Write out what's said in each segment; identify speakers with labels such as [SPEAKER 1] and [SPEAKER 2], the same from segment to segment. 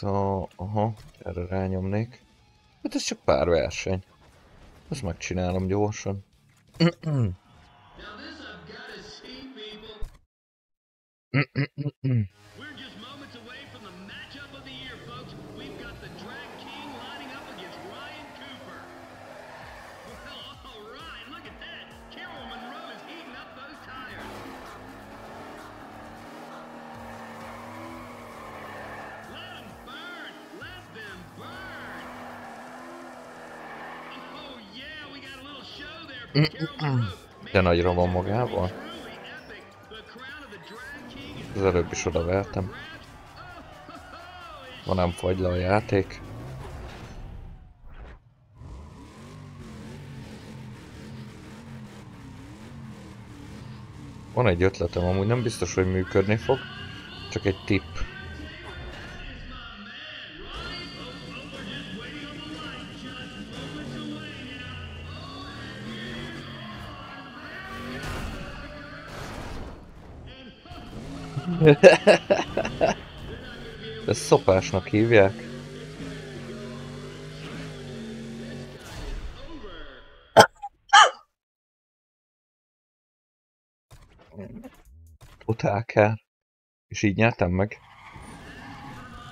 [SPEAKER 1] Hát, a... Aha, erre rányomnék. Hát ez csak pár verseny. Ezt megcsinálom gyorsan.
[SPEAKER 2] Mm-mm.
[SPEAKER 1] De nagyra van magával. Az előbb is oda vertem. Van nem fagy le a játék. Van egy ötletem, amúgy nem biztos, hogy működni fog, csak egy tip. Ezt szopásnak hívják. Totál. És így nyertem meg?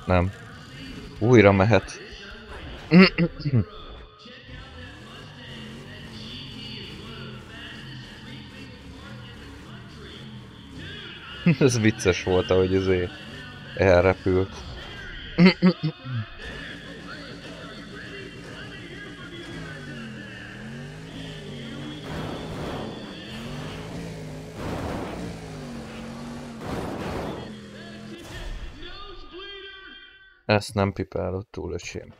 [SPEAKER 1] Nem. Újra mehet. Ez vicces volt, ahogy izé elrepült. Ezt nem pipálod túl, öcsém.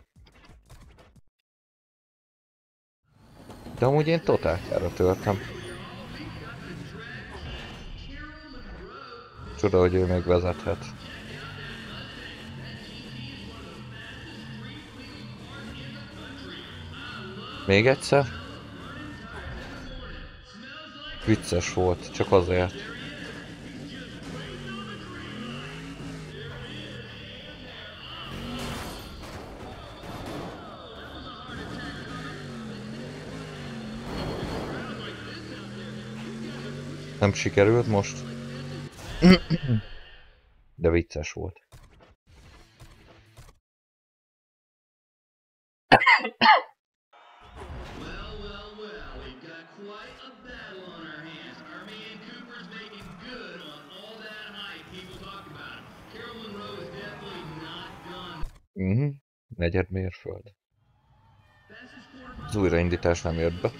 [SPEAKER 1] De amúgy én totál törtem. Csoda, hogy ő még vezethet. Még egyszer? Vicces volt, csak azért. Nem sikerült most? De vicces volt. Mhm, negyed mérföld. Az újraindítás nem jött be.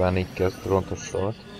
[SPEAKER 1] nyilván így kezd rontos sort.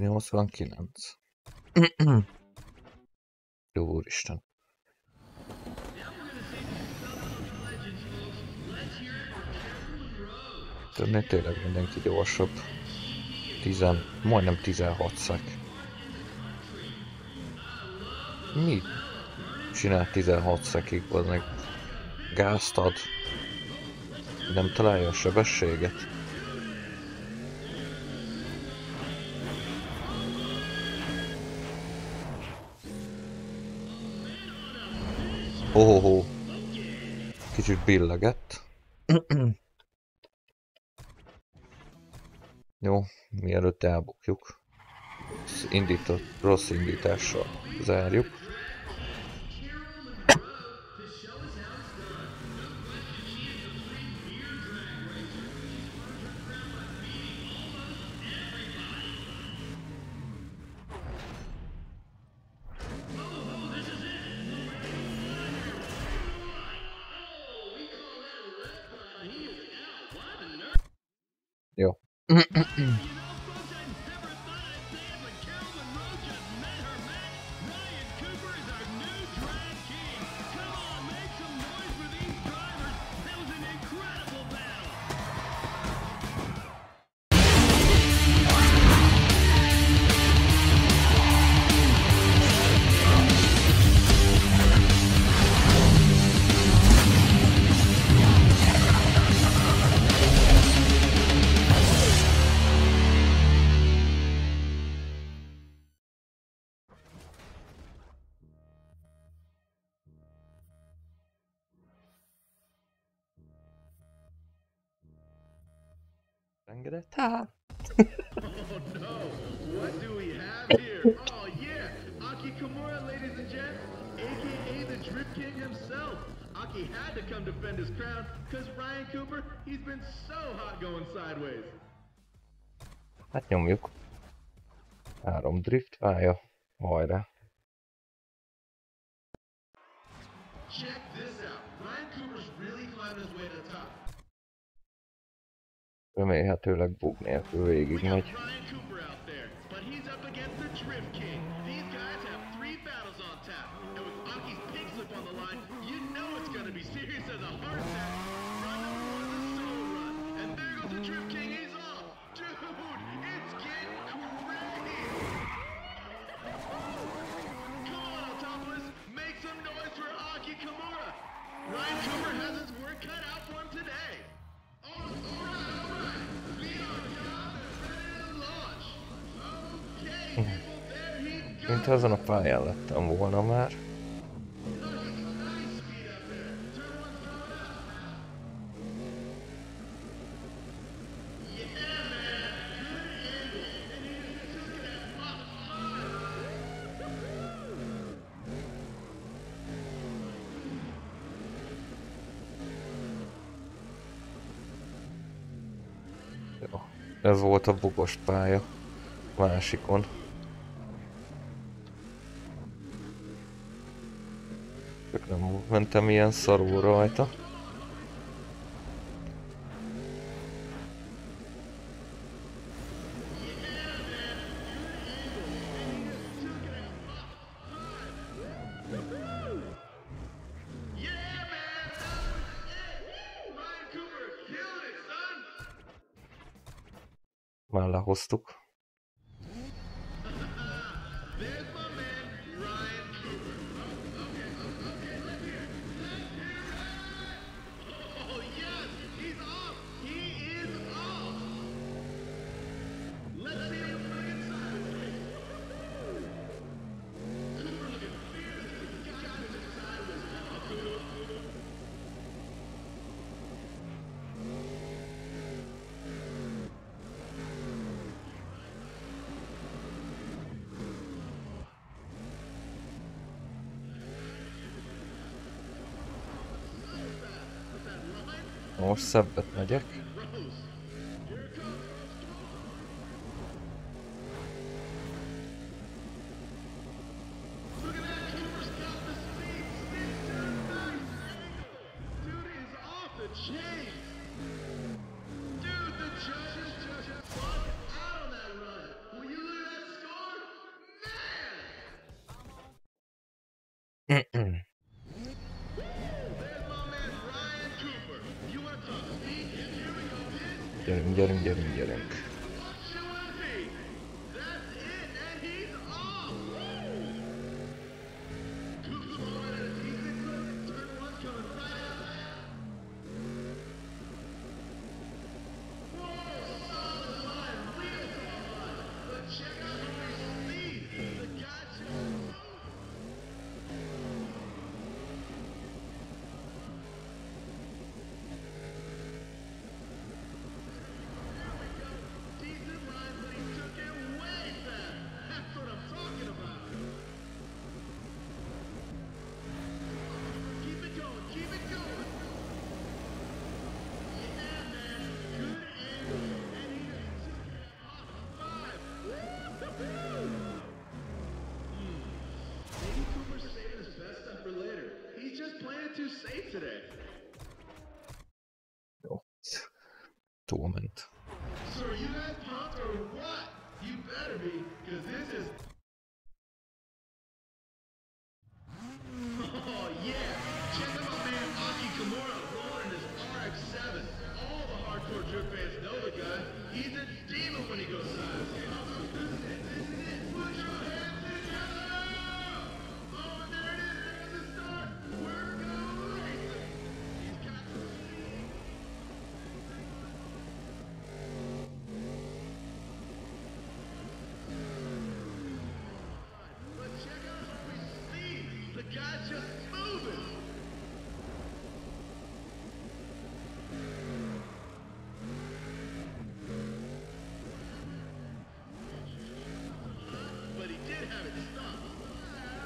[SPEAKER 1] 89. Jó úristen. Tudnék tényleg mindenki gyorsabb. Tizen, majdnem 16 szek. Mi csinál 16 szekig, az meg gázt ad? Nem találja a sebességet? Ohoho. Kicsit billegett. Jó, mielőtt elbukjuk. Indított, rossz indítással zárjuk. Mm-mm-mm. Engedett? Ha.
[SPEAKER 2] Oh no! What do we have here? Oh yeah! Aki Kimura, ladies and gents, aka the Drip King himself. Aki had to come defend his crown, cause Ryan Cooper, he's been so hot going sideways.
[SPEAKER 1] Hát nyomjuk. Három drift pálya. Hajrá.
[SPEAKER 2] Check this out. Ryan Cooper's really climbed his way to the top.
[SPEAKER 1] Remélhetőleg bug nélkül végig megy.
[SPEAKER 2] Just took it at Mach 5.
[SPEAKER 1] Jó. Ez volt a bugos pálya. Másikon. Csak nem mentem ilyen szarul rajta.
[SPEAKER 2] Yeah, man! That was it! Ryan Cooper killing it, son!
[SPEAKER 1] Már lehoztuk. Most rosszabbat megyek.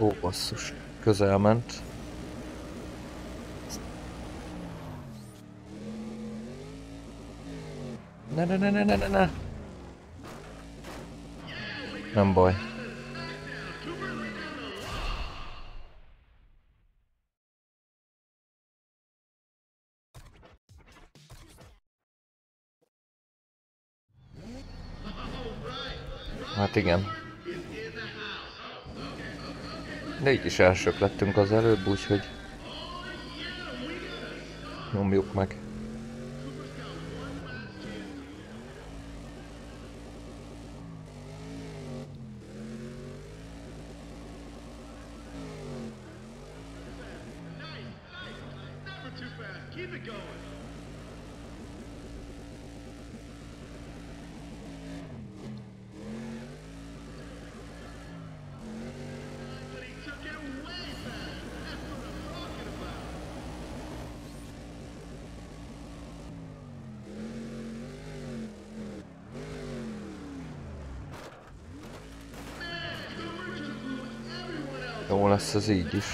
[SPEAKER 1] Ó, basszus. Közel ment. Ne, ne, ne, ne, ne, ne, ne. Nem baj. Hát igen. De így is elsők lettünk az előbb, úgyhogy nyomjuk meg. lesz ez így is.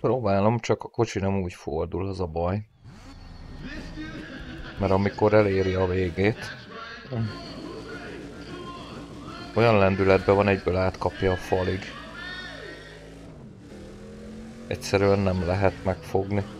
[SPEAKER 1] Próbálom, csak a kocsi nem úgy fordul, az a baj. Mert amikor eléri a végét, olyan lendületben van, egyből átkapja a falig. Egyszerűen nem lehet megfogni.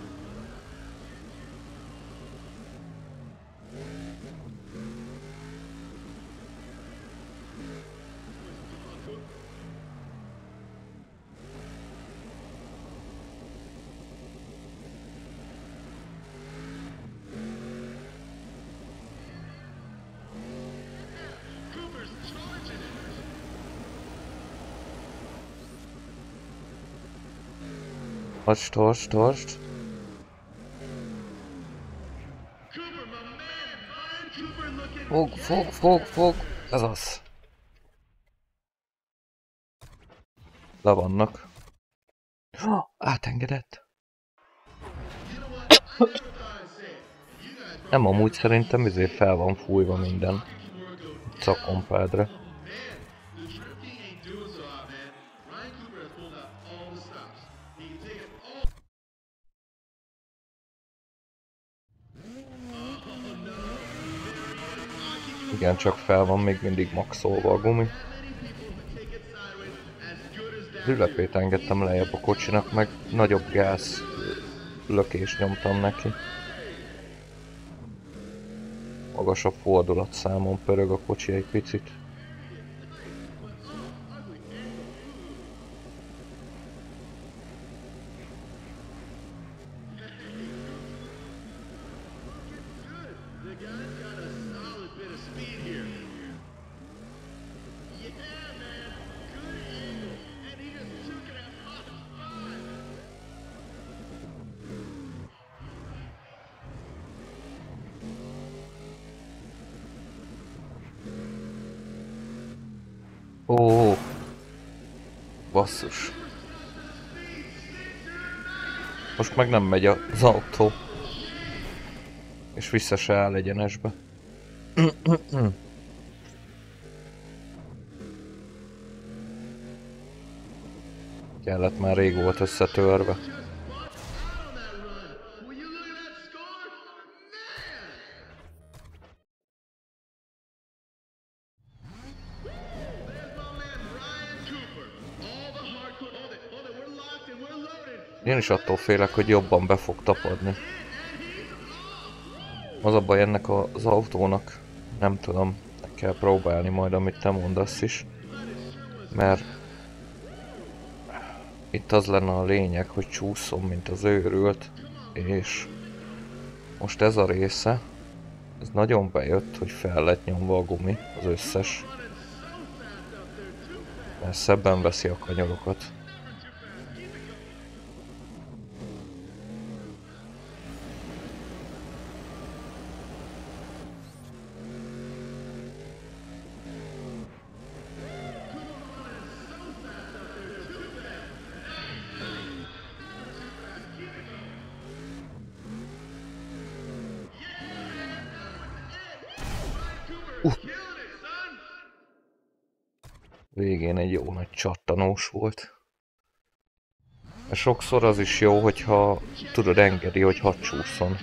[SPEAKER 2] Torch, Torch, Torch.
[SPEAKER 1] Fog, fog, fog, fog. Ez az. Le vannak. Oh, átengedett. Nem amúgy szerintem izé fel van fújva minden.
[SPEAKER 2] Cakompádra.
[SPEAKER 1] Igen, csak fel van még mindig maxolva a gumi. Az ülepét engedtem lejjebb a kocsinak, meg nagyobb gáz lökést nyomtam neki. Magasabb fordulatszámon pörög a kocsi egy picit. Meg nem megy az autó. És vissza se áll egyenesbe. Kellett már rég volt összetörve. Is attól félek, hogy jobban be fog tapadni. Az a baj ennek az autónak, nem tudom, kell próbálni majd, amit te mondasz is. Mert itt az lenne a lényeg, hogy csúszom, mint az őrült, és most ez a része, ez nagyon bejött, hogy fel lett nyomva a gumi, az összes. Mert szebben veszi a kanyarokat. Csattanós volt. Sokszor az is jó, hogyha tudod engedi, hogy hadd csúszson.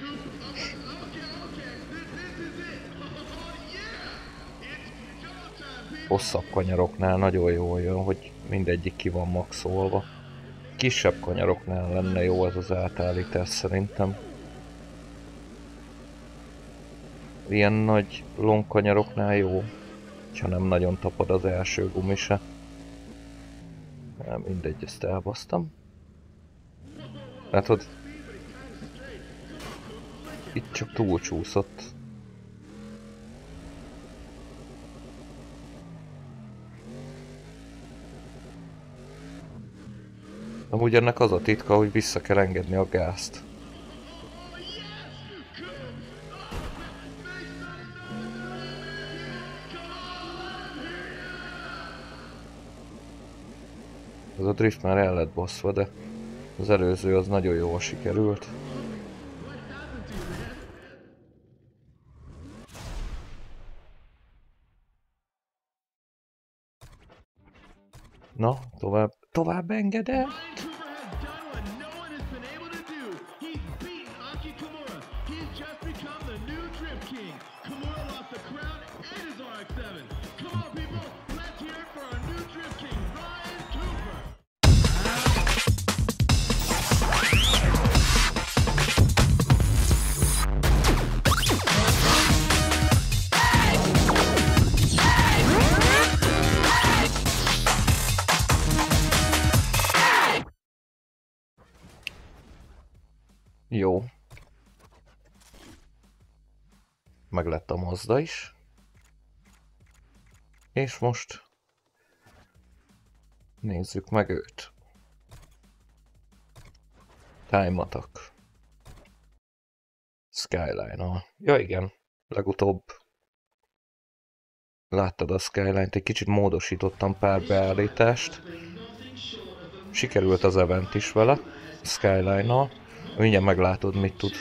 [SPEAKER 1] Hosszabb kanyaroknál nagyon jól jön, hogy mindegyik ki van maxolva. Kisebb kanyaroknál lenne jó az az átállítás szerintem. Ilyen nagy longkanyaroknál jó, ha nem nagyon tapad az első gumi se. Nem, mindegy, ezt elbasztam. Látod? Itt csak túlcsúszott. Amúgy ennek az a titka, hogy vissza kell engedni a gázt. Ez a drift már el lett bosszva, de az előző az nagyon jól sikerült. Na, tovább, tovább engedett. Jó. Meg lett a Mazda is. És most nézzük meg őt. Time Attack. Skyline-nal. Ja igen, legutóbb láttad a Skyline-t, egy kicsit módosítottam pár beállítást. Sikerült az event is vele, Skyline-nal. Mindjárt meglátod, mit tud.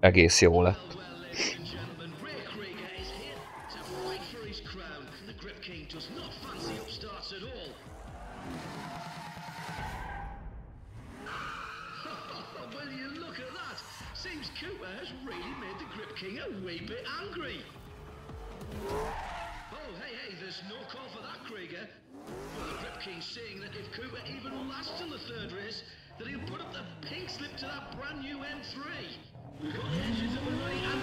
[SPEAKER 1] Egész jó lett.
[SPEAKER 2] King's saying that if Cooper even lasts in the third race, that he'll put up the pink slip to that brand new M3. We've got the engines up and running, and.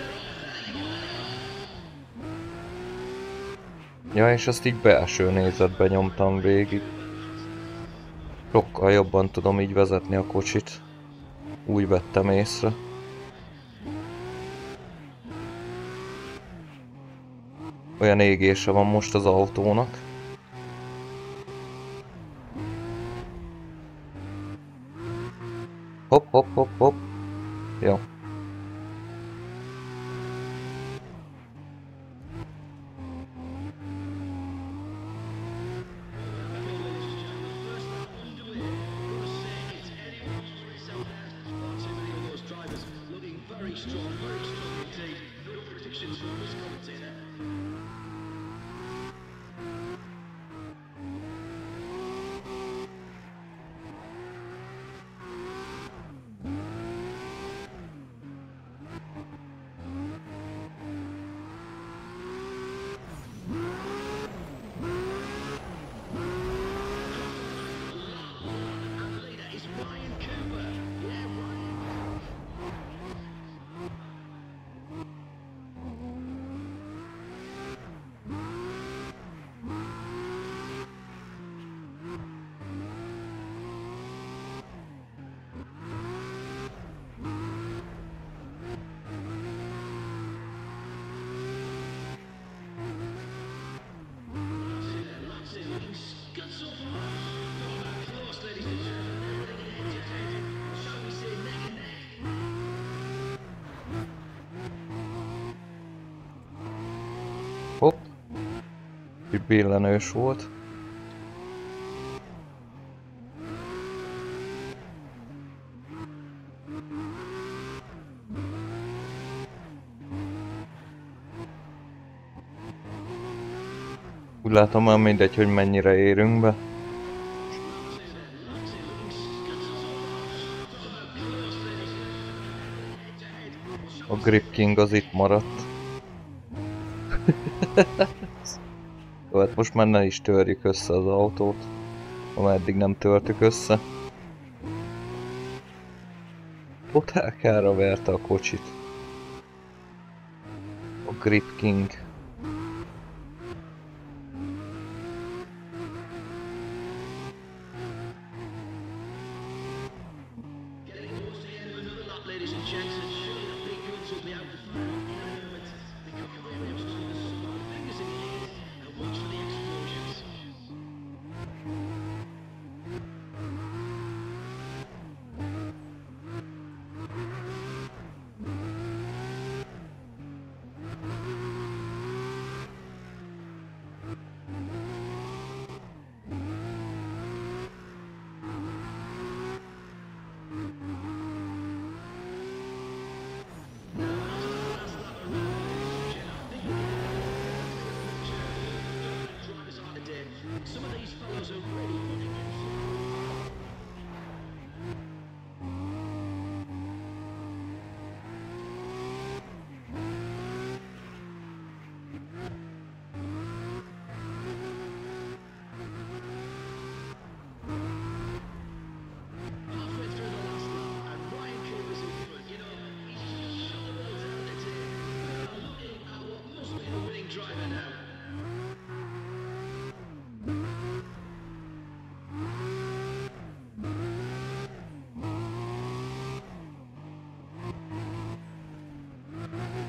[SPEAKER 1] Ja, és azt így belső nézetben nyomtam végig. Sokkal jobban tudom így vezetni a kocsit. Úgy vettem észre. Olyan égése van most az autónak. Hopp, hopp, hopp, hopp. Itt billenős volt. Úgy látom már mindegy, hogy mennyire érünk be. A Grip King az itt maradt. Most már ne is törjük össze az autót. Ameddig nem törtük össze. Totálkára verte a kocsit. A Grip King.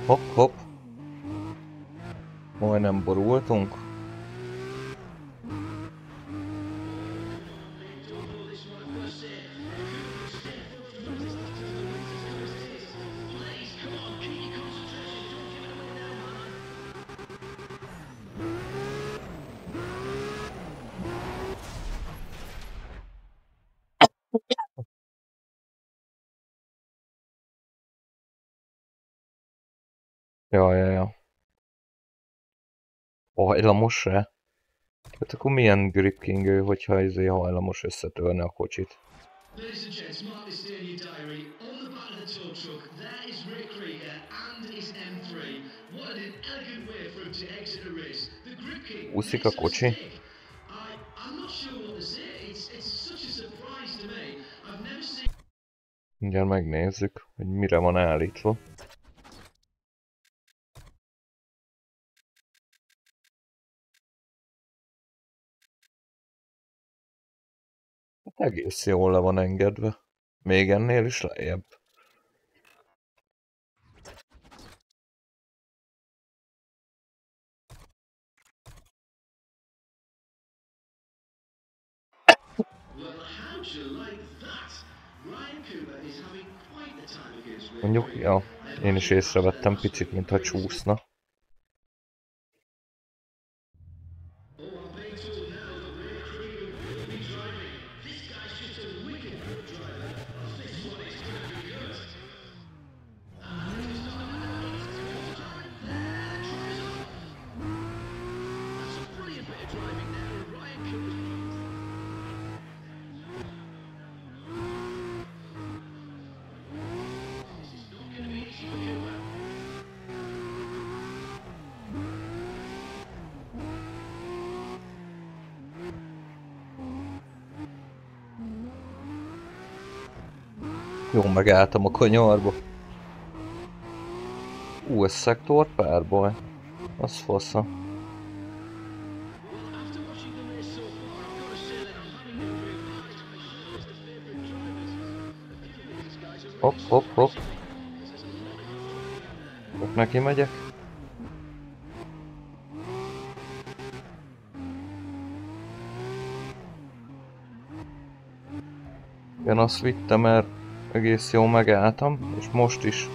[SPEAKER 1] Hopp, hopp. Majdnem borultunk. Hajlamos se? Hát akkor milyen Grip King ő, hogyha izé hajlamos összetörni a kocsit?
[SPEAKER 2] Ladies and gents, mark this day in your diary. On the back the tow truck. There is Rick Krieger and his M3. What an elegant way for him to exit a race. The grip kick.
[SPEAKER 1] Úszik a kocsi. Mindjárt megnézzük, hogy mire van állítva. Egész jól le van engedve. Még ennél is lejjebb. Mondjuk, ja, én is észrevettem picit, mintha csúszna. Megálltam a kanyarba. Ú, ez szektor párbaj. Az fasza. Hopp, hopp, hopp. Ott neki megyek. Igen, azt vittem, mert egész jól megálltam, és most is.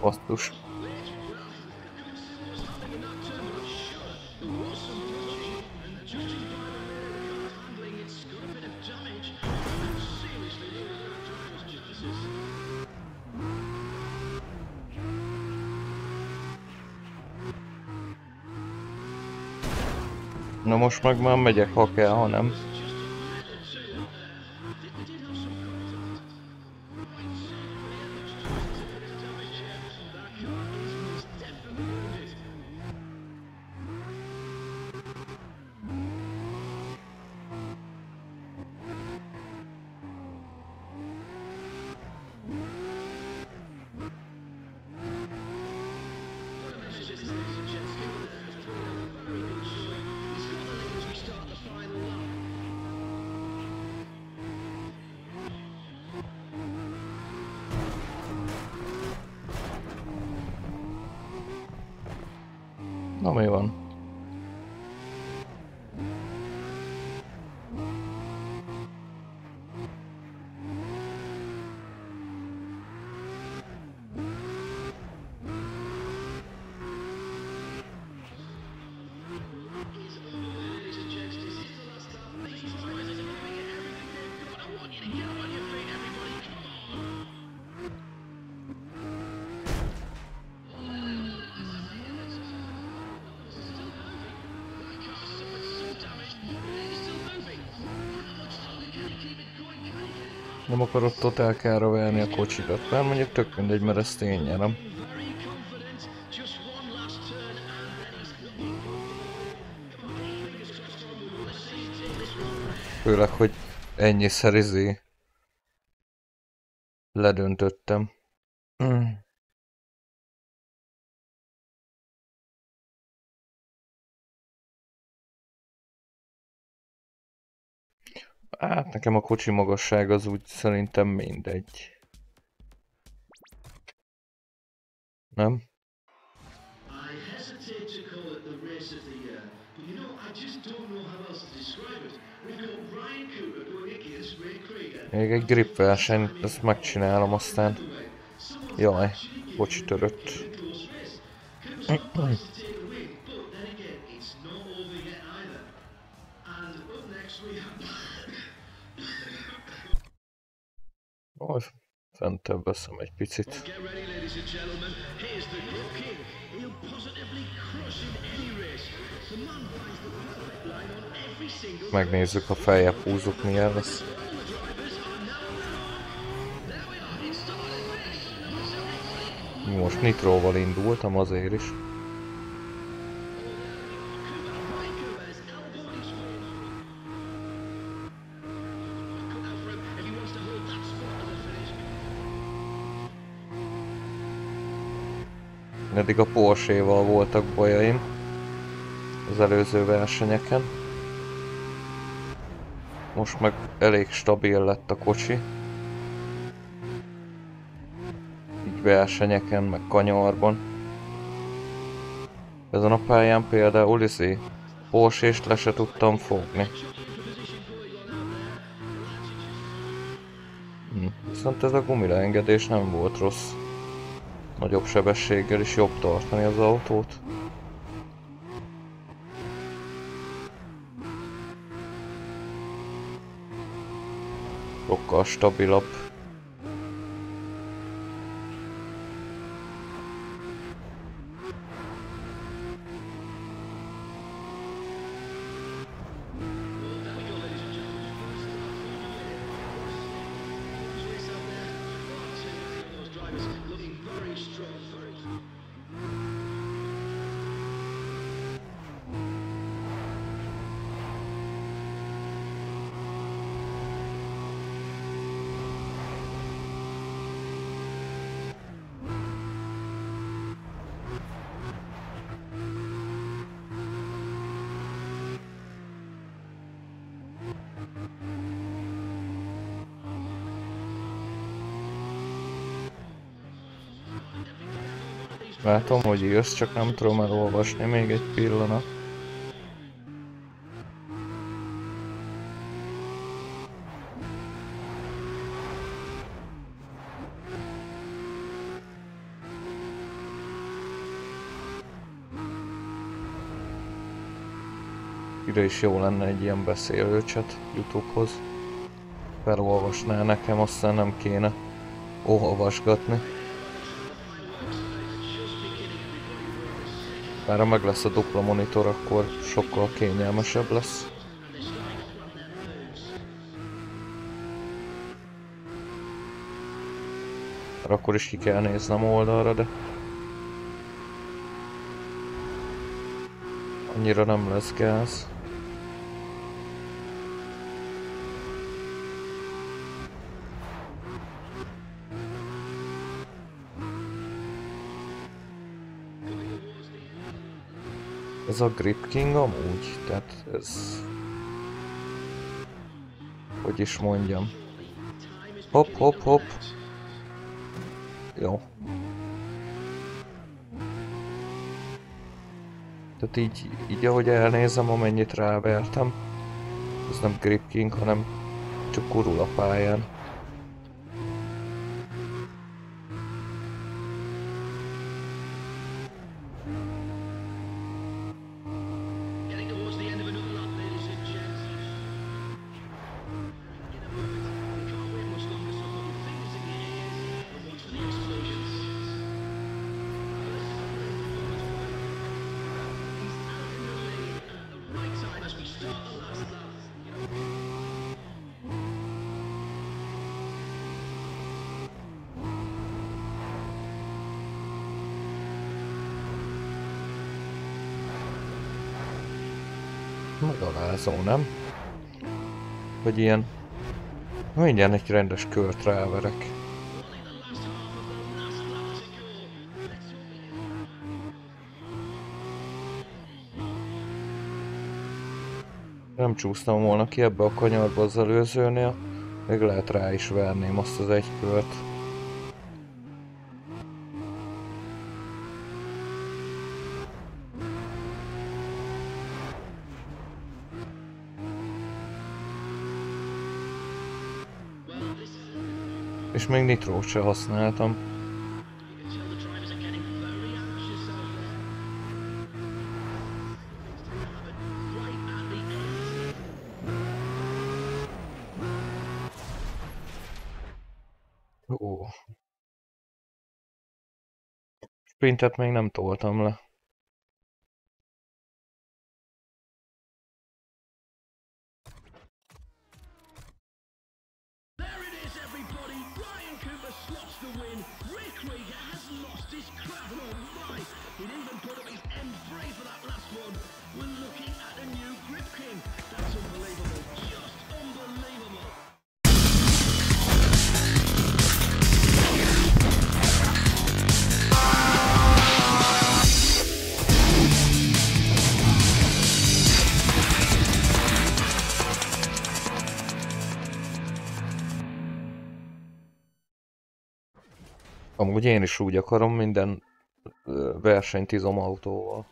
[SPEAKER 1] Basszus. Most meg már megyek, ha kell, ha nem. Na mi van? Nem akarod totálkára verni a kocsidat, mert mondjuk tök mindegy, mert ezt én nyerem. Főleg, hogy ennyiszer izé ledöntöttem. Hát nekem a kocsi magasság az úgy szerintem mindegy. Nem? Még egy grip verseny, ezt megcsinálom aztán. Jaj, bocsi törött.
[SPEAKER 2] All the drivers are now There we are. It started race.
[SPEAKER 1] Most nitróval indultam azért is. Eddig a Porsche-val voltak bajaim az előző versenyeken. Most meg elég stabil lett a kocsi. Így versenyeken, meg kanyarban. Ezen a pályán például izé Porsche-st le se tudtam fogni. Hm. Viszont ez a gumileengedés nem volt rossz. Nagyobb sebességgel is jobb tartani az autót. Sokkal stabilabb. Látom, hogy írsz, csak nem tudom elolvasni még egy pillanat. Ide is jó lenne egy ilyen beszélőcset Youtube-hoz. Felolvasná nekem, aztán nem kéne olvasgatni. Bár ha meg lesz a dupla monitor, akkor sokkal kényelmesebb lesz. Mert akkor is ki kell néznem oldalra, de... Annyira nem lesz gáz. Ez a Grip King amúgy, tehát ez... Hogy is mondjam. Hopp, hopp, hopp. Jó. Tehát így, így ahogy elnézem, amennyit rávertem, ez nem Grip King, hanem csak kurul a pályán. Megalázó, nem? Hogy ilyen... Mindjárt egy rendes kört ráverek. Nem csúsztam volna ki ebbe a kanyarba az előzőnél, még lehet rá is verném azt az egy kört. és még nitrót se használtam. Ó. Sprintet még nem toltam le.
[SPEAKER 2] is
[SPEAKER 1] úgy akarom minden versenyt izomautóval.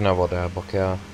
[SPEAKER 1] No whatever, bock.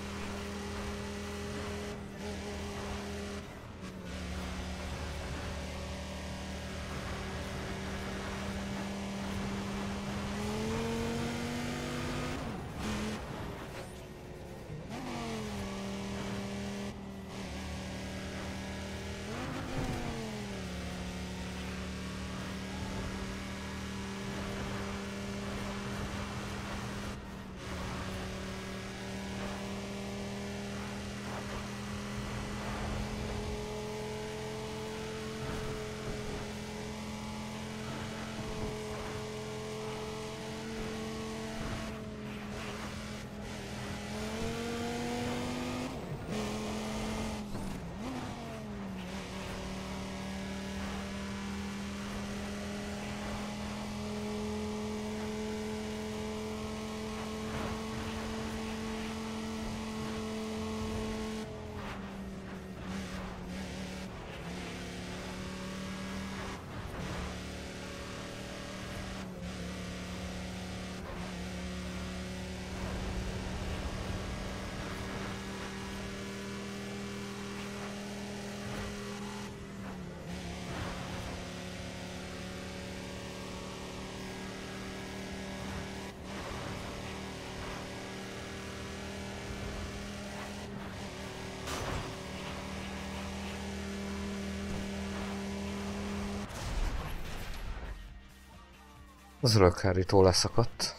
[SPEAKER 1] Az örökhárító leszakadt.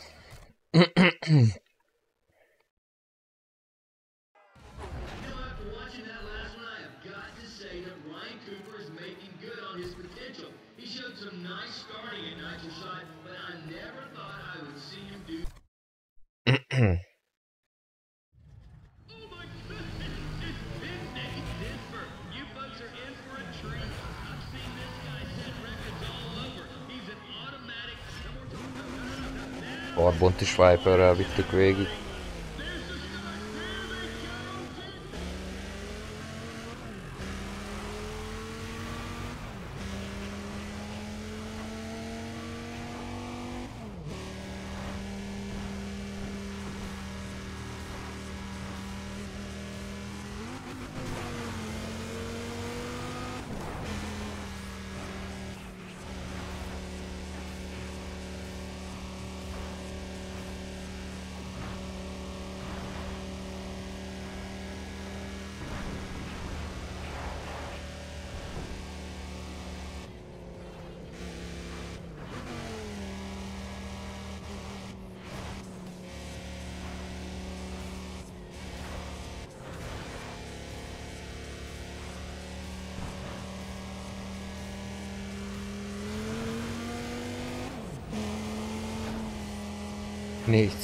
[SPEAKER 2] Ott is
[SPEAKER 1] Viperrel vittük végig.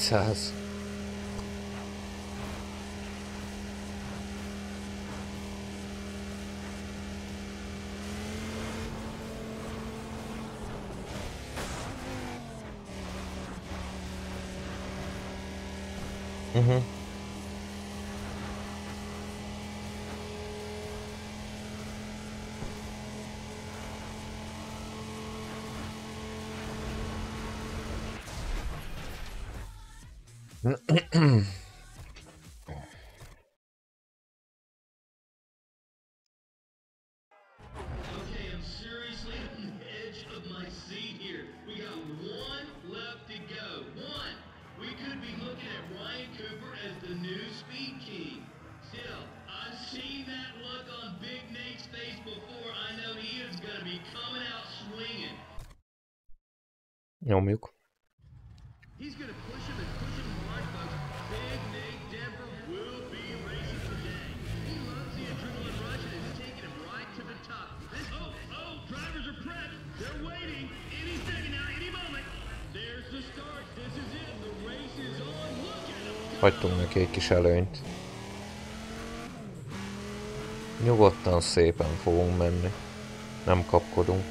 [SPEAKER 1] Jesus. 嗯咳
[SPEAKER 2] Hagytunk neki egy kis előnyt. Nyugodtan szépen fogunk menni. Nem kapkodunk.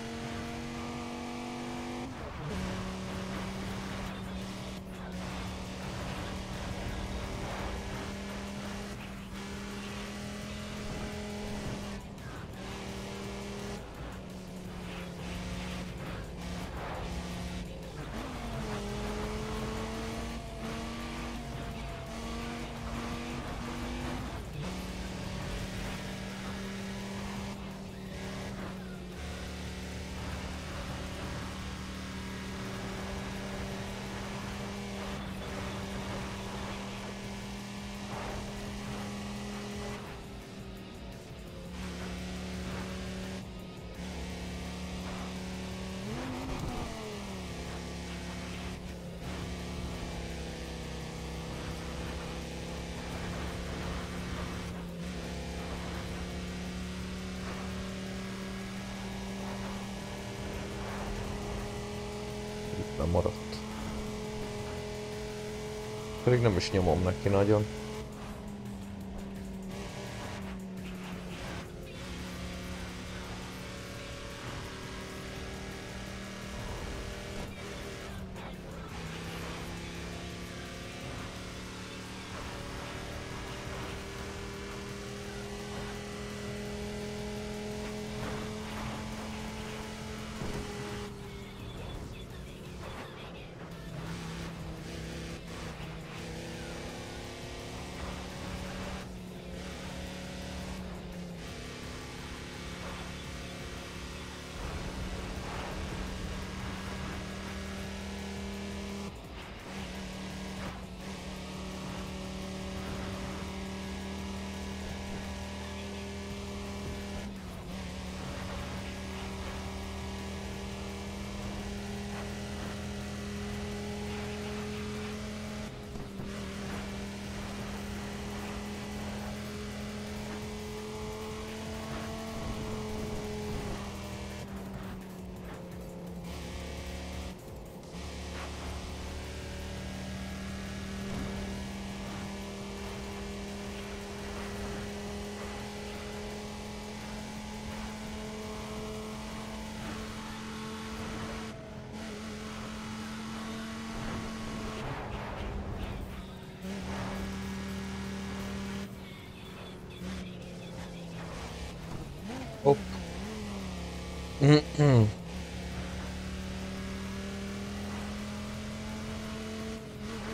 [SPEAKER 2] Pedig nem is nyomom neki nagyon.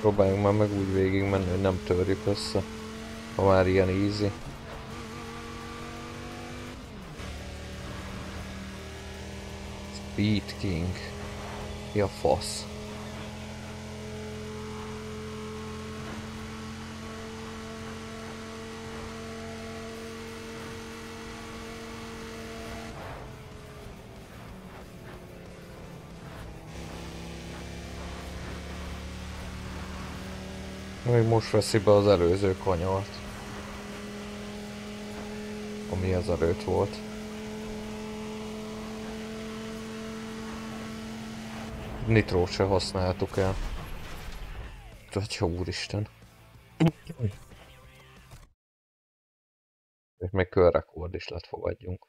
[SPEAKER 2] Próbáljunk már meg úgy végig menni, hogy nem törjük össze. Ha már ilyen easy. Speed King. Mi a fasz? Még most veszi be az előző kanyart. Ami az előtt volt. Nitrót se használtuk el. Atya úristen. És még körrekord is lett fogadjunk.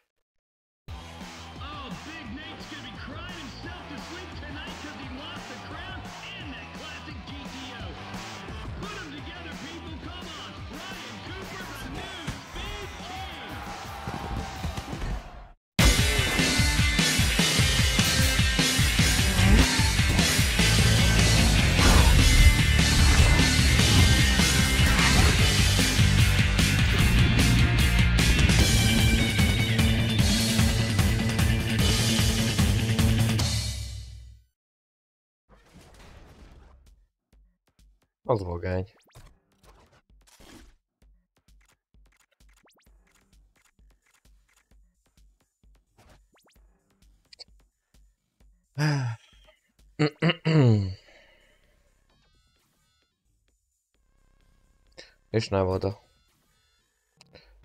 [SPEAKER 2] Az vagány. És Nevada.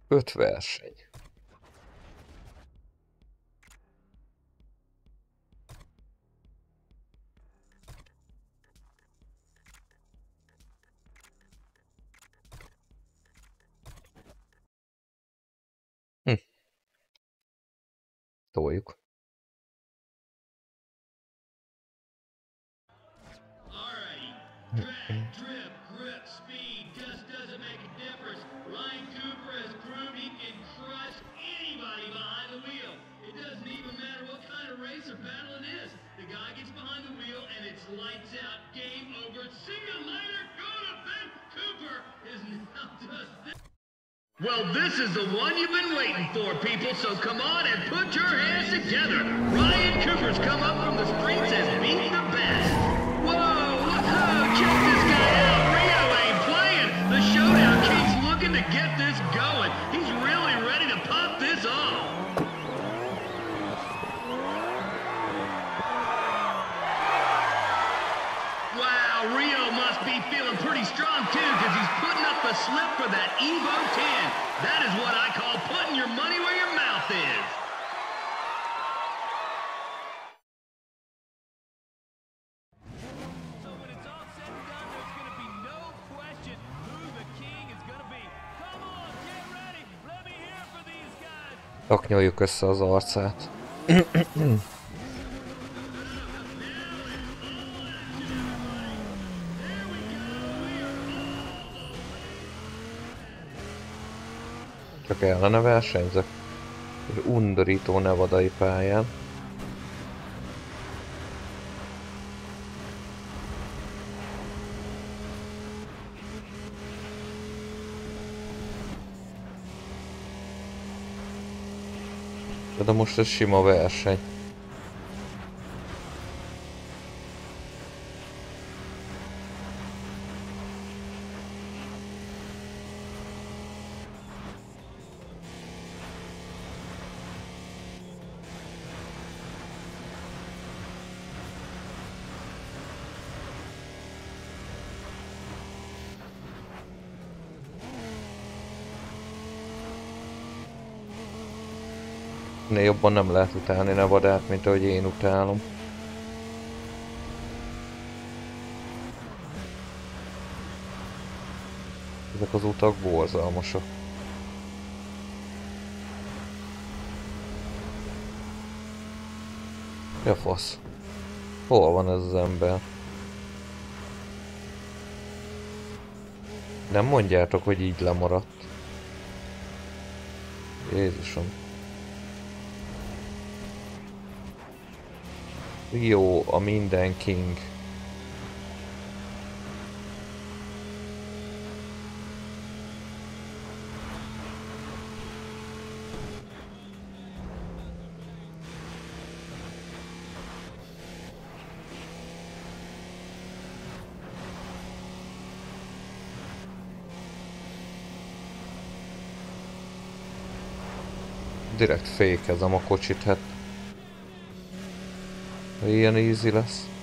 [SPEAKER 2] Öt verseny. Toljuk.
[SPEAKER 1] Alrighty. Well, this is the one you've been waiting for, people, so come on and put your hands together. Ryan Cooper's come up from the streets as beat the a slip for that Evo 10. That is what I call putting your money where your mouth is.
[SPEAKER 3] So when it's all said
[SPEAKER 2] Csak ellene versenyzek. Egy undorító nevadai pályán. De most ez sima verseny. Ennél jobban nem lehet utálni Nevadát, mint ahogy én utálom. Ezek az utak borzalmasak. Ja fasz. Hol van ez az ember? Nem mondjátok, hogy így lemaradt. Jézusom. Rio a minden king. Direkt fékezem a kocsit, hát ha ilyen easy lesz.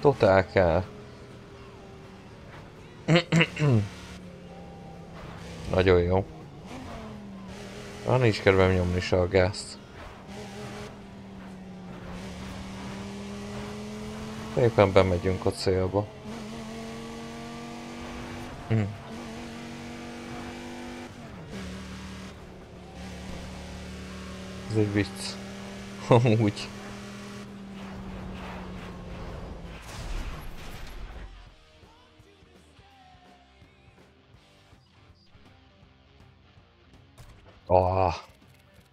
[SPEAKER 1] Totál kell. Nagyon jó. Van nincs kedvem nyomni se a gázt. Éppen bemegyünk a célba. Hm. Ez egy vicc. Amúgy.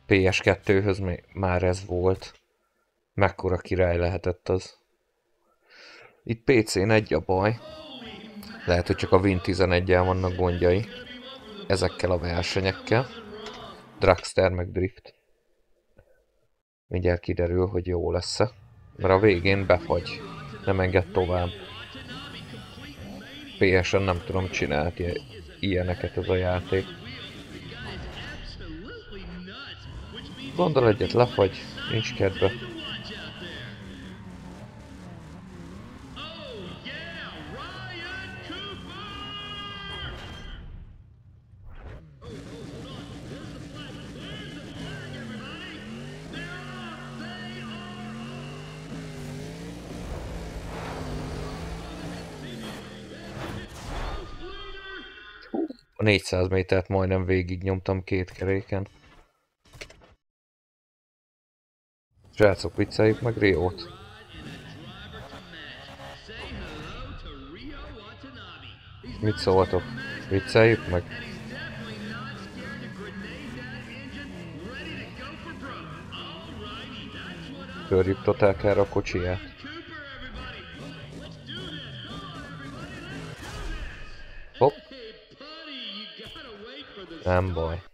[SPEAKER 1] PS2-höz még már ez volt. Mekkora király lehetett az. Itt PC-n egy a baj. Lehet, hogy csak a Win 11-el vannak gondjai. Ezekkel a versenyekkel. Dragster meg Drift. Mindjárt kiderül, hogy jó lesz-e. Mert a végén befagy. Nem enged tovább. PS-en nem tudom csinálni ilyeneket ez a játék. Gondol egyet, lefagy, nincs kedve. A 400 métert majdnem végig nyomtam két keréken. Srácok, vicceljük meg Riót. Mit szóltok? Vicceljük meg? Törjük totálkára a kocsiját. Hopp. Nem baj.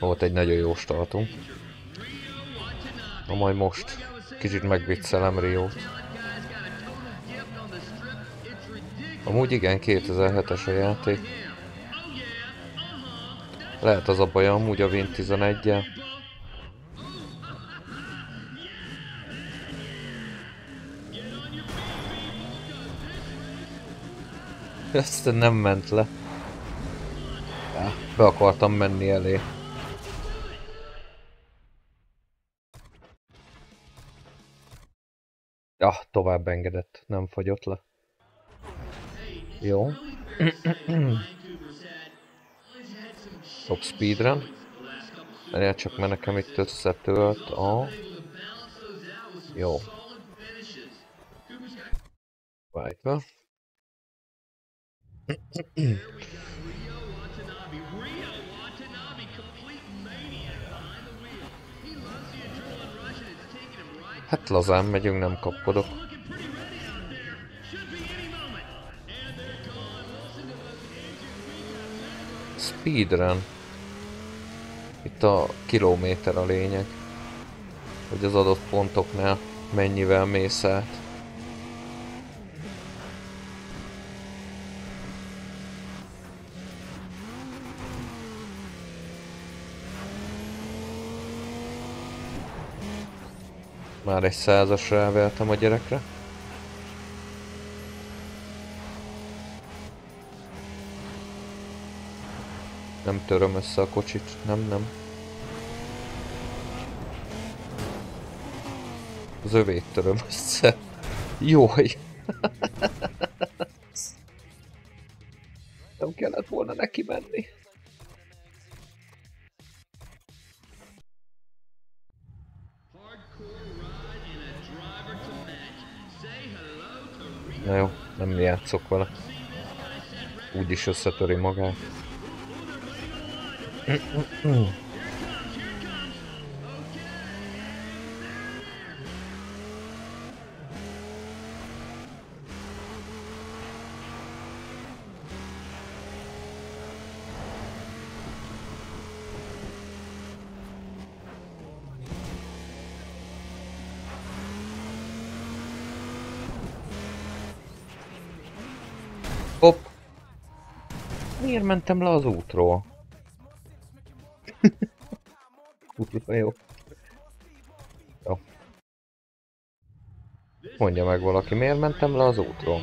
[SPEAKER 1] Volt egy nagyon jó startunk. Na majd most kicsit megviccelem Riót. Amúgy igen, 2007-es a játék. Lehet az a baj amúgy a Win 11-jel. Ezt nem ment le. Be akartam menni elé. Ja, tovább engedett, nem fagyott le. Jó. Top speedrun. Erre csak mert nekem itt összetölt a... Jó. Vájtva. Hát lazán megyünk, nem kapkodok. Speedrun. Itt a kilométer a lényeg. Hogy az adott pontoknál mennyivel mész át. Már egy százasra elveltem a gyerekre. Nem töröm össze a kocsit, nem, nem. Az övét töröm össze. Jój! játszok vele. Úgyis összetöri magát. léptem le az útról. Kurva jó. jó. Mondja meg valaki, miért mentem le az útról?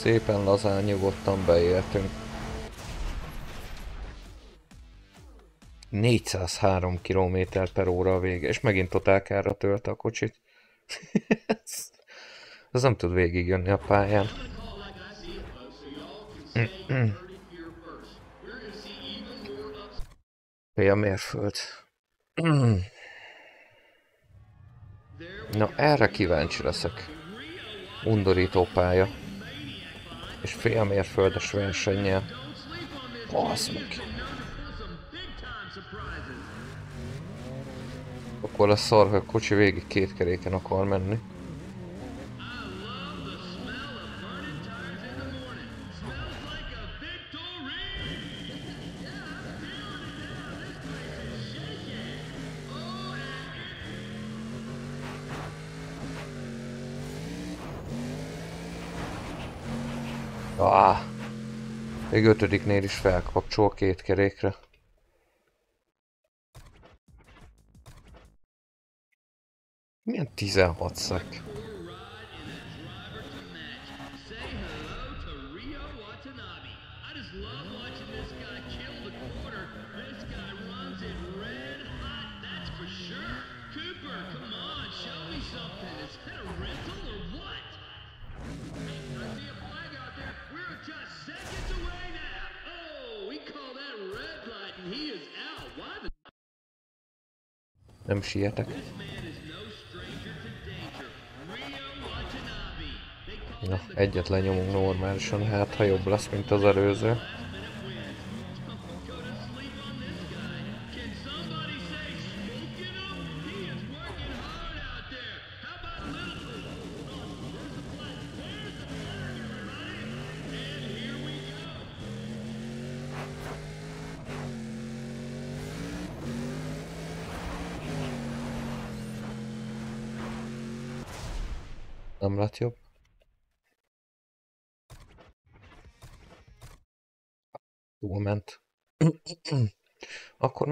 [SPEAKER 1] Szépen lazán, nyugodtan beértünk. 403 km per óra a vége, és megint totálkára tölt a kocsit. ez, nem tud végigjönni a pályán. Fél mérföld. Na, erre kíváncsi leszek. Undorító pálya és fél mérföldes versennyel. Basz meg. Akkor a szar, hogy a kocsi végig két keréken akar menni. Még ötödiknél is felkapcsol két kerékre. Milyen 16 szek? Nem sietek. Na, egyet lenyomunk normálisan, hát ha jobb lesz, mint az előző.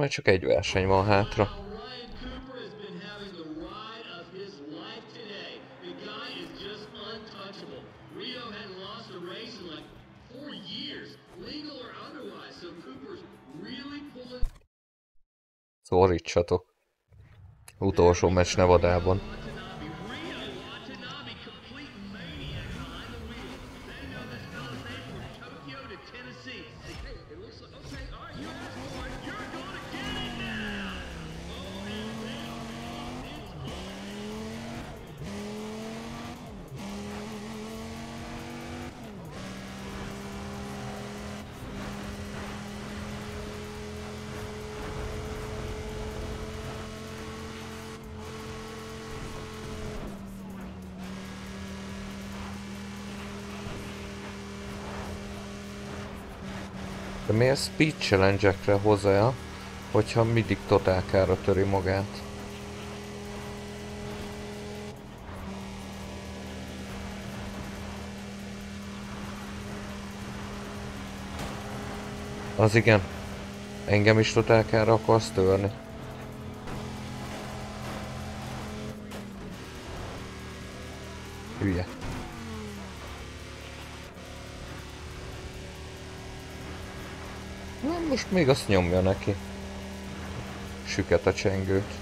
[SPEAKER 1] már csak egy verseny van hátra. Szorítsatok. Utolsó meccs Nevadában. Speed challenge-ekre hozza hogyha mindig totálkára töri magát? Az igen. Engem is totálkára akarsz törni. Most még azt nyomja neki. Süket a csengőt.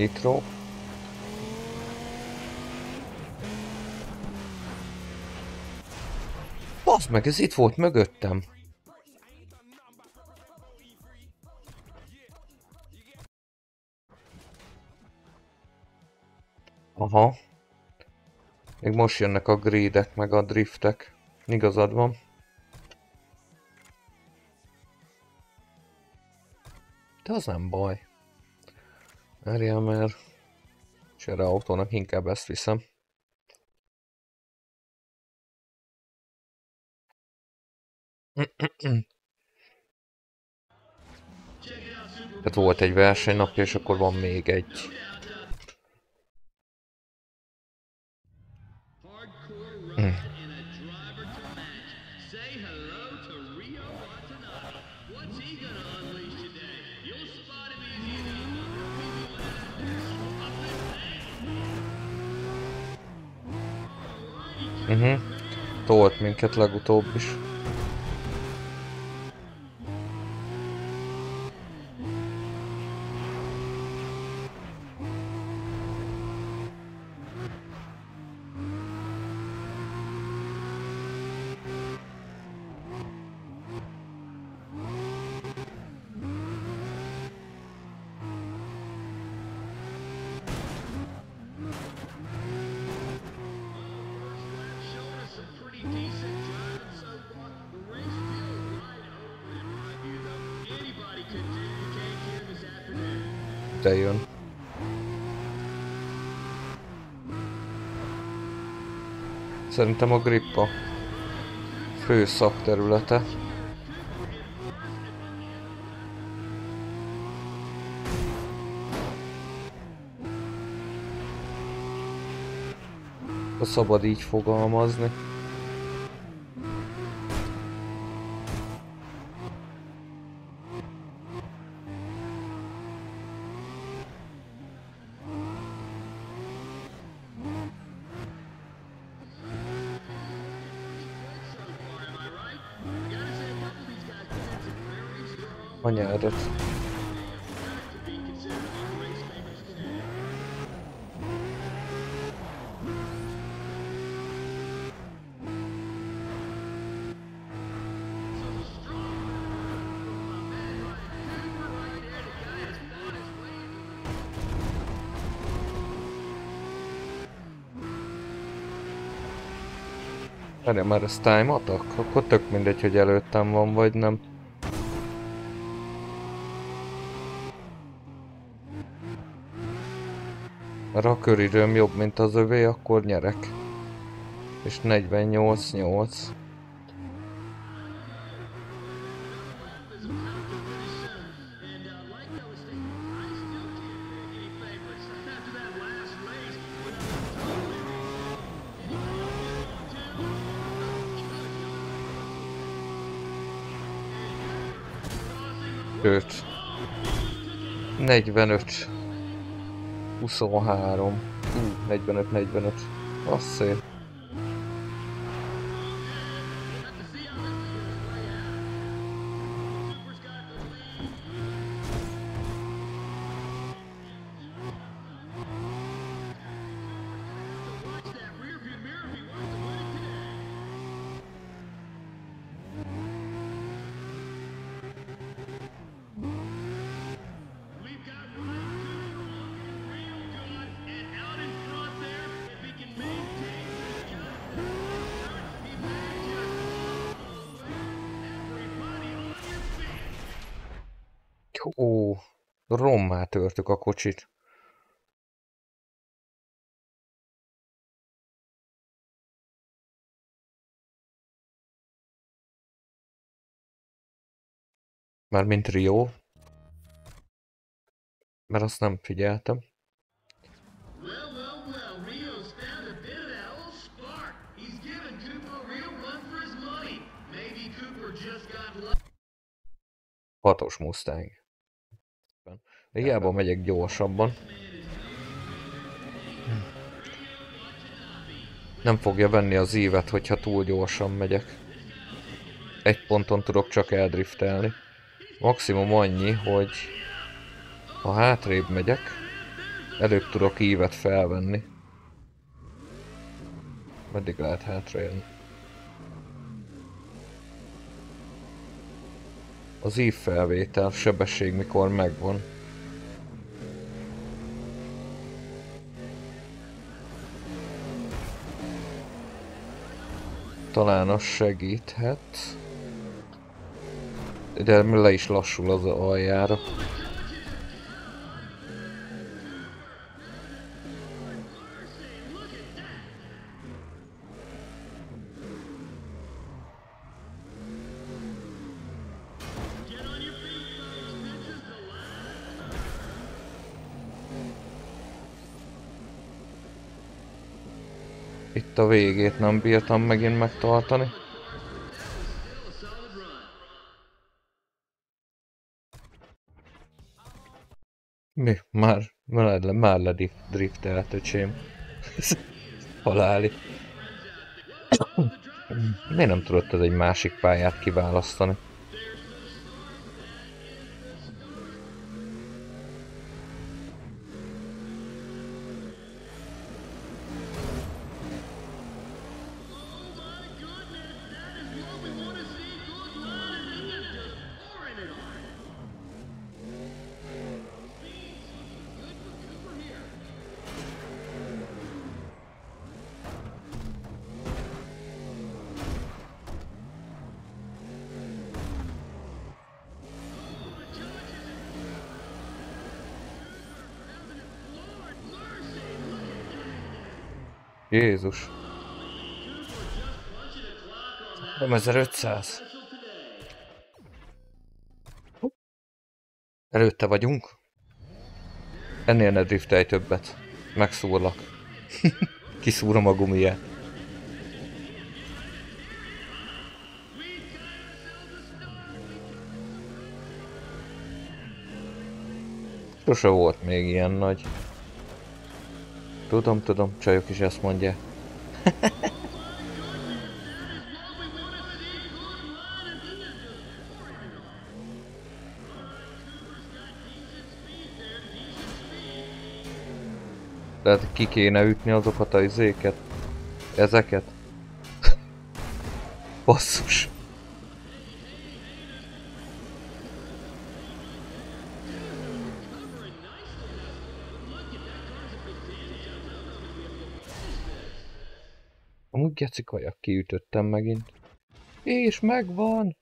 [SPEAKER 1] Nitro. Basz meg, ez itt volt mögöttem. Aha. Még most jönnek a gridek, meg a driftek. Igazad van. De az nem baj. Várjál, mert csere autónak inkább ezt viszem. Tehát volt egy versenynapja, és akkor van még egy.
[SPEAKER 2] Hardcore
[SPEAKER 1] Tolt minket legutóbb is. De jön. Szerintem a grip a fő szakterülete. Ha szabad így fogalmazni. Várjál már, ez time attack? Akkor tök mindegy, hogy előttem van, vagy nem. Mert ha köridőm jobb, mint az övé, akkor nyerek. És 48-8. 45. 23. Hú, 45, 45. Az szép. Ó, rommá törtük a kocsit. Mármint Rio. Mert azt nem figyeltem. Hatos Mustang. Hiába megyek gyorsabban. Nem fogja venni az ívet, hogyha túl gyorsan megyek. Egy ponton tudok csak eldriftelni. Maximum annyi, hogy ha hátrébb megyek, előbb tudok ívet felvenni. Meddig lehet hátraélni? Az ív felvétel sebesség mikor megvan. Talán az segíthet. De le is lassul az aljára. A végét nem bírtam megint megtartani. Mi? Már, már, le, már le driftelt, öcsém. Haláli. Miért nem tudott ez egy másik pályát kiválasztani? Jézus. Nem 1500. Előtte vagyunk? Ennél ne driftelj többet. Megszúrlak. Kiszúrom a gumiját. Sose volt még ilyen nagy. Tudom, tudom, csajok is ezt mondják. Tehát ki kéne ütni azokat a izéket. Ezeket. Basszus. Amúgy geci kajak kiütöttem megint. És megvan!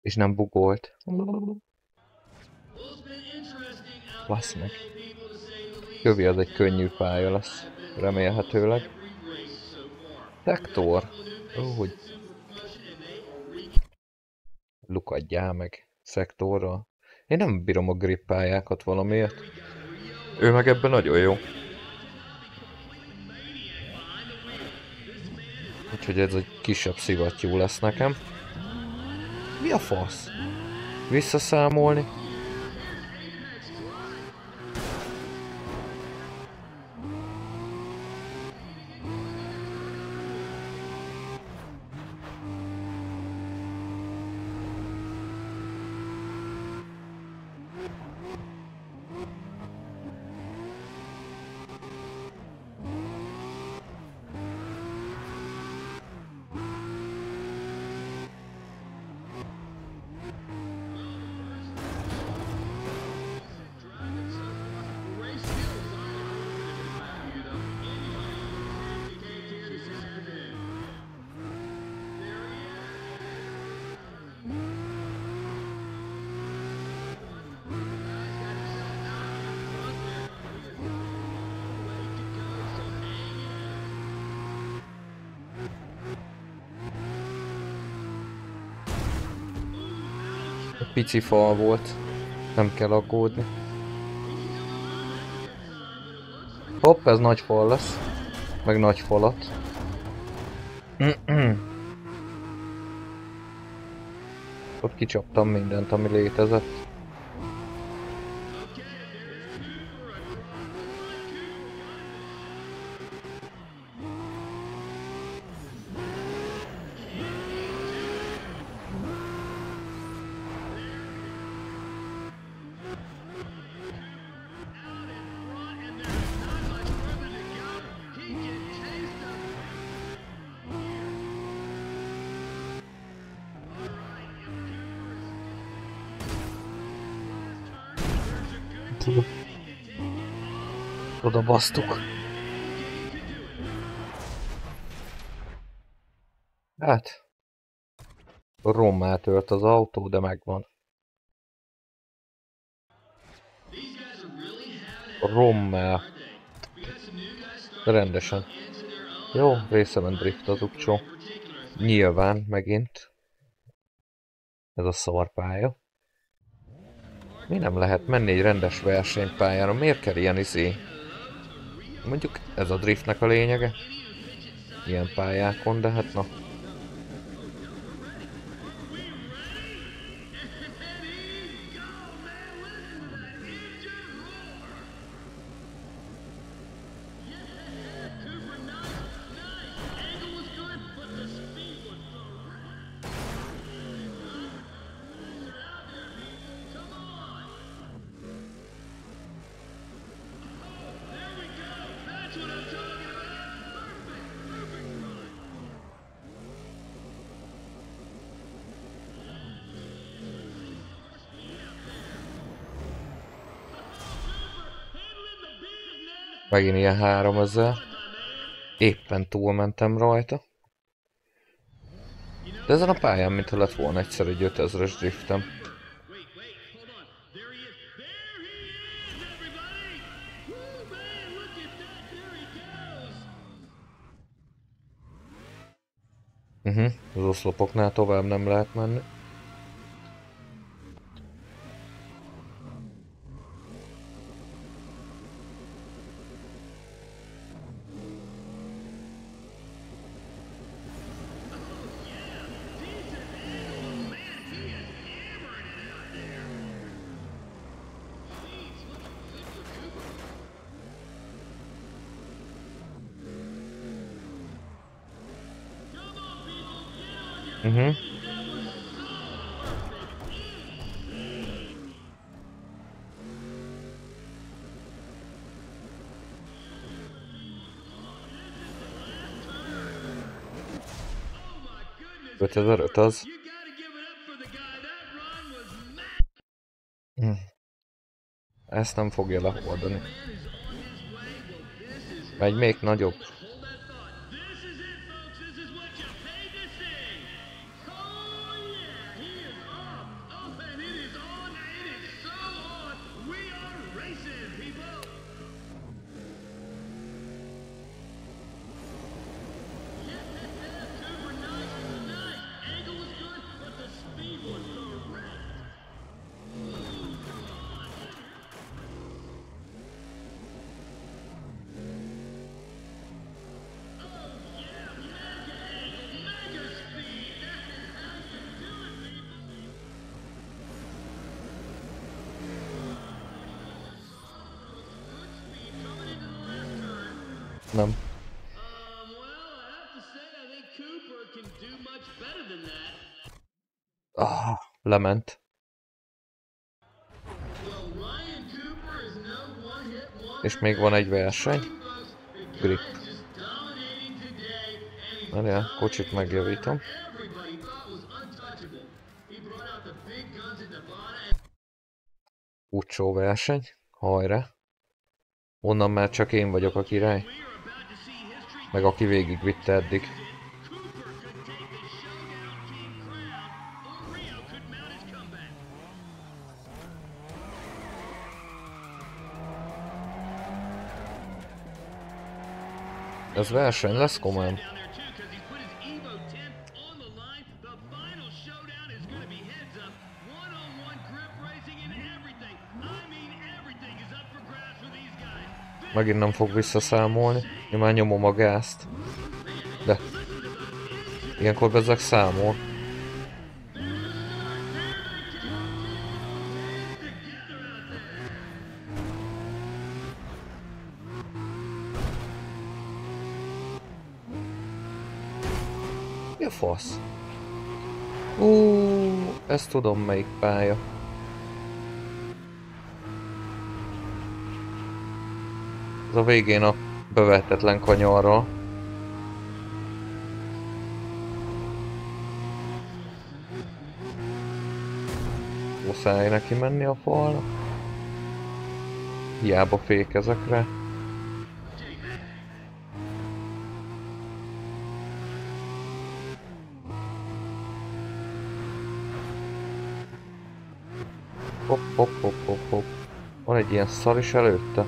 [SPEAKER 1] És nem bugolt. Basz meg. Kövi az egy könnyű pálya lesz. Remélhetőleg. Tektor. Ó, hogy... Lukadjál meg. Szektorral. Én nem bírom a grip pályákat valamiért. Ő meg ebben nagyon jó. Úgyhogy ez egy kisebb szivattyú lesz nekem. Mi a fasz? Visszaszámolni. Pici fal volt. Nem kell aggódni. Hopp, ez nagy fal lesz. Meg nagy falat. Ott kicsaptam mindent, ami létezett. Basztuk. Hát... Rommá tört az autó, de megvan. Rommel. Rendesen. Jó, részemben drift az ukcsó. Nyilván, megint. Ez a szarpálya. Mi nem lehet menni egy rendes versenypályára? Miért kell ilyen izé? Mondjuk ez a driftnek a lényege. Ilyen pályákon, de hát na. Megint ilyen 3000. Éppen túlmentem rajta. De ezen a pályán, mintha lett volna egyszer egy 5000-es driftem. Uh -huh. Az oszlopoknál tovább nem lehet menni.
[SPEAKER 2] That run was mad.
[SPEAKER 1] Ezt nem fogja leholdani. Megy még nagyobb.
[SPEAKER 2] Wonder.
[SPEAKER 1] És még van egy verseny. Grip. Várjál, kocsit megjavítom. Úcsó verseny. Hajrá. Onnan már csak én vagyok a király. Meg aki végigvitte eddig.
[SPEAKER 2] Grabs for these guys.
[SPEAKER 1] Megint nem fog visszaszámolni. Én már nyomom a gázt. De. Ilyenkor bezzeg számol. Ezt tudom melyik pálya. Ez a végén a bevehetetlen kanyarral. Muszáj neki menni a falnak. Hiába fékezek rá. Ilyen szar is előtte.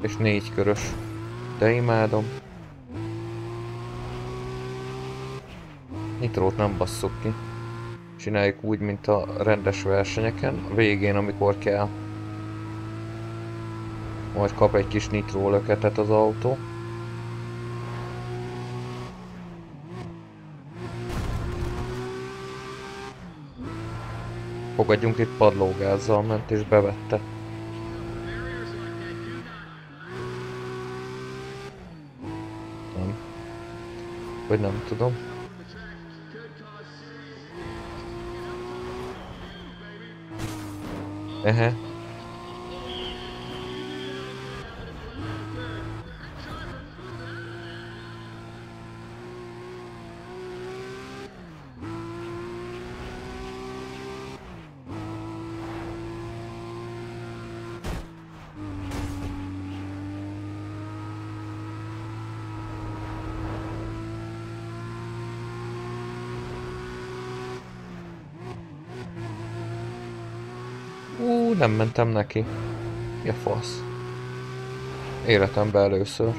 [SPEAKER 1] És négy körös. De imádom. Nitrót nem basszuk ki. Csináljuk úgy, mint a rendes versenyeken, a végén, amikor kell. Majd kap egy kis nitró löketet az autó. Fogadjunk itt padlógázzal ment és bevette. Nem. Vagy nem tudom. Ehe. Nem mentem neki. Mi a fasz? Életemben először.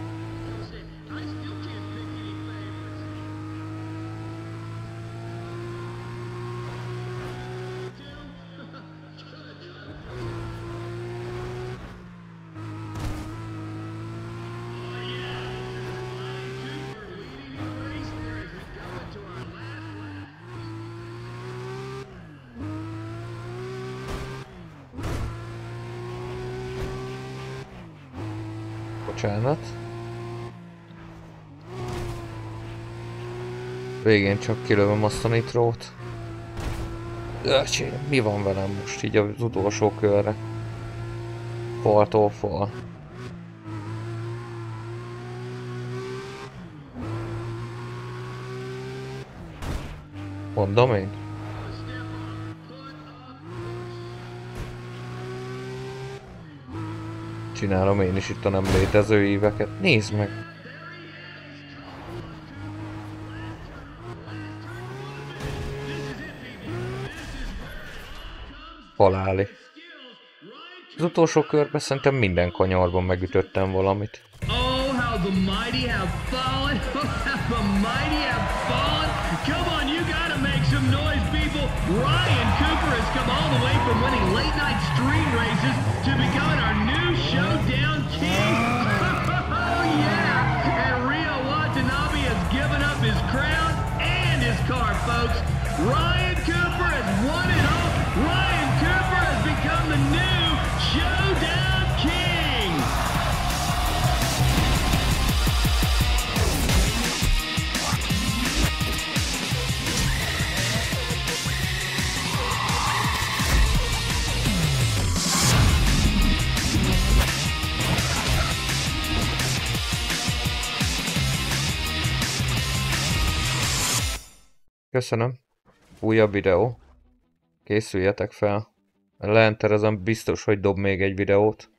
[SPEAKER 1] Bocsánat. Végén csak kilövöm azt a nitrót. Öcsém, mi van velem most így az utolsó körre? Faltól fal. Mondom én? Csinálom én is itt a nem létező éveket. Nézd meg! Haláli. Az utolsó körben szerintem minden kanyarban megütöttem valamit.
[SPEAKER 2] Oh, the mighty have fallen. Oh, how the mighty have fallen. Come on, you gotta make some noise, people. Ryan Cooper has come all the way from winning late night stream races to becoming our new showdown king. oh, yeah. And Rio Watanabe has given up his crown and his car, folks.
[SPEAKER 1] Ryan Cooper has won it
[SPEAKER 2] Köszönöm. Újabb videó. Készüljetek fel. Leenter ezen biztos, hogy dob még egy videót.